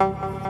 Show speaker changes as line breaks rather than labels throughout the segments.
Música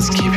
was cute.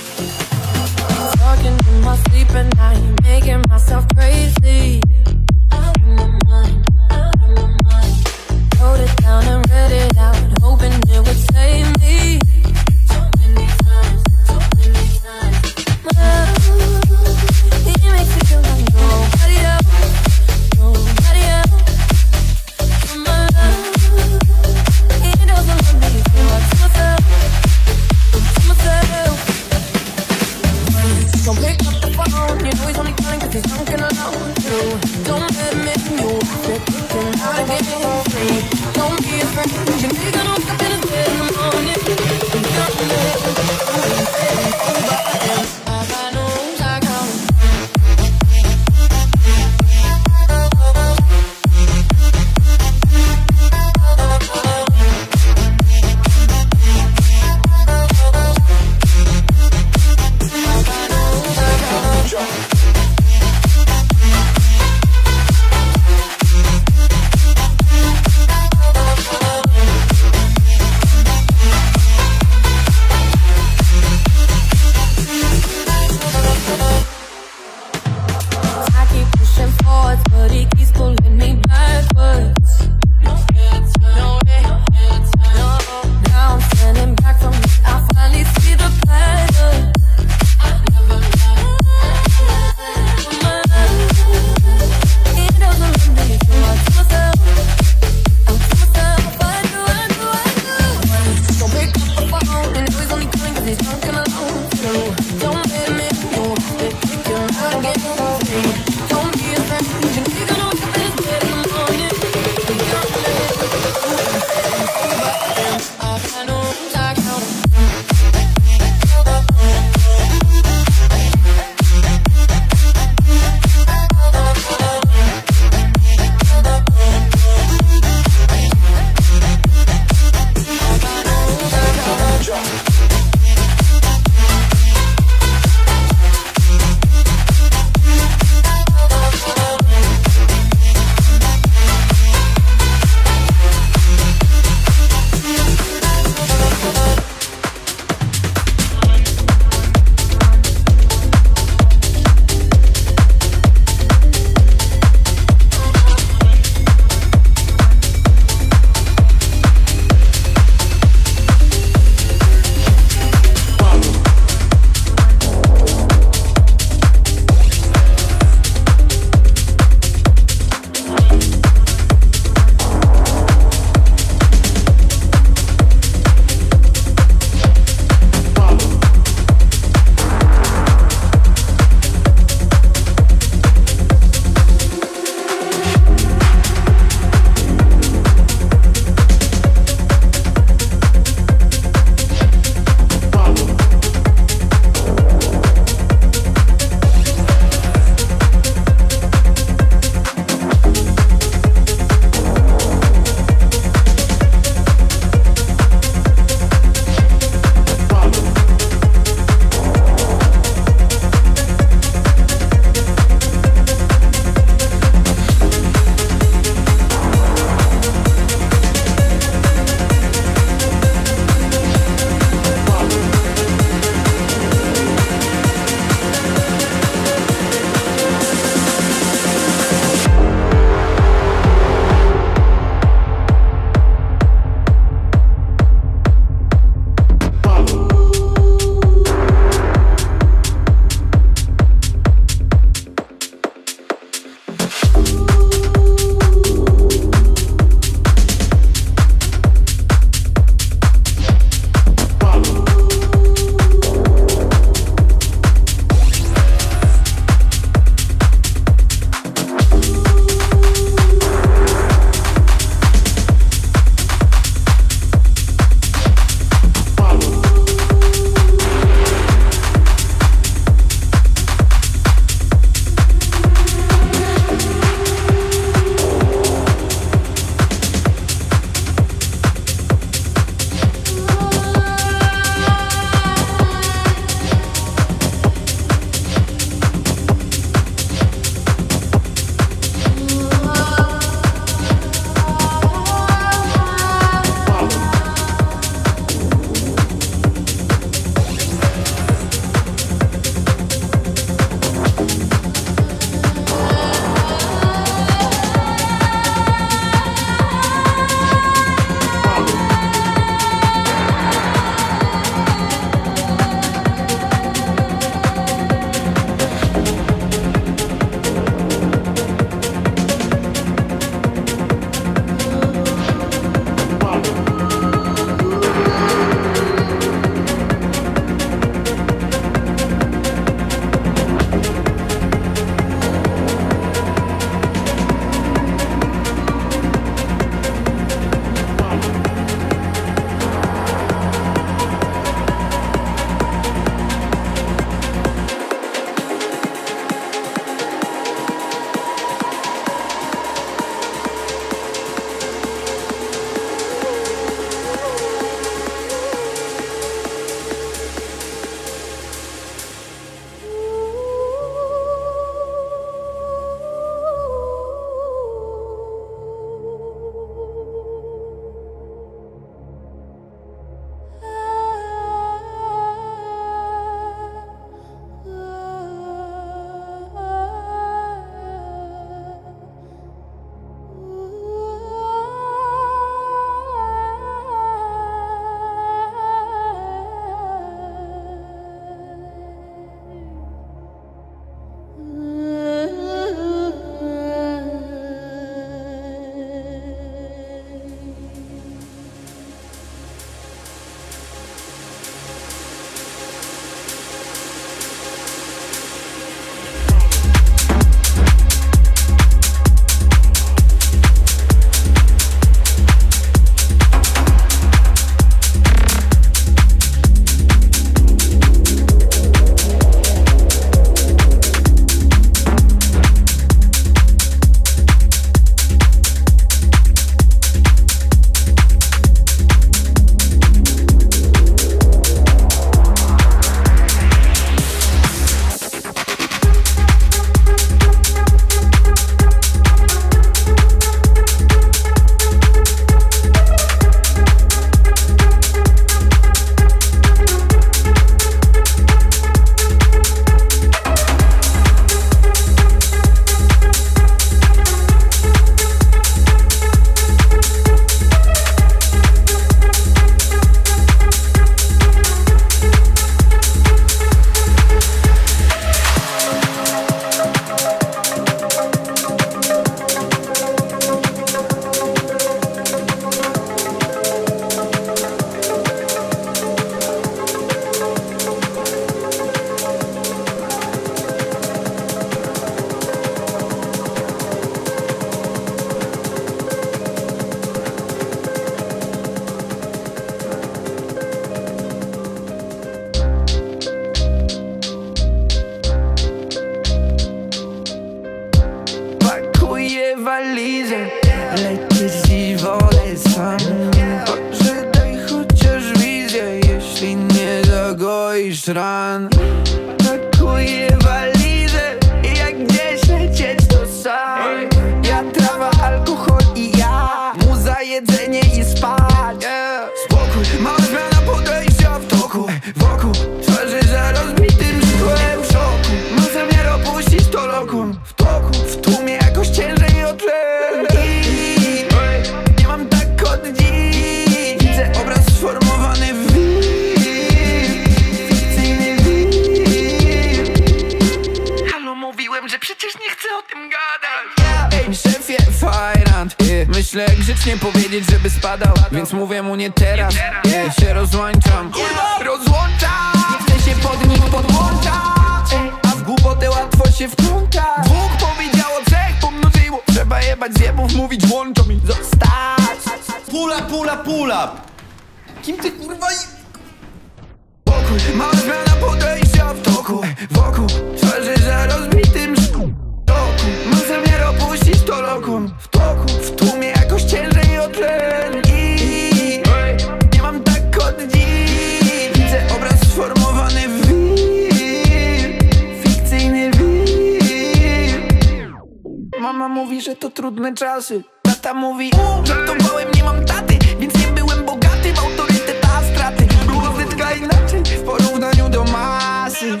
to trudne czasy. Tata mówi, żartowałem, nie mam taty Więc nie byłem bogaty, w autorytet, a straty. Było zyska inaczej w porównaniu do masy.